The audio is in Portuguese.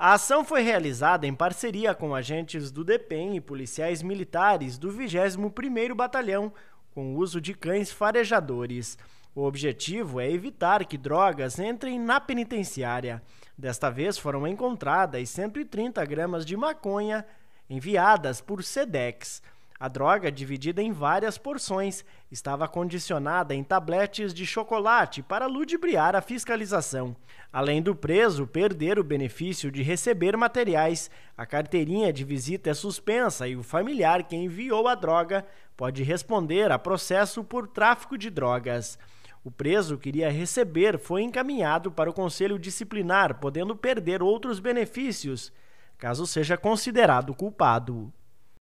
A ação foi realizada em parceria com agentes do DEPEN e policiais militares do 21º Batalhão, com o uso de cães farejadores. O objetivo é evitar que drogas entrem na penitenciária. Desta vez foram encontradas 130 gramas de maconha enviadas por SEDEX. A droga, dividida em várias porções, estava condicionada em tabletes de chocolate para ludibriar a fiscalização. Além do preso perder o benefício de receber materiais, a carteirinha de visita é suspensa e o familiar que enviou a droga pode responder a processo por tráfico de drogas. O preso queria receber foi encaminhado para o conselho disciplinar, podendo perder outros benefícios, caso seja considerado culpado.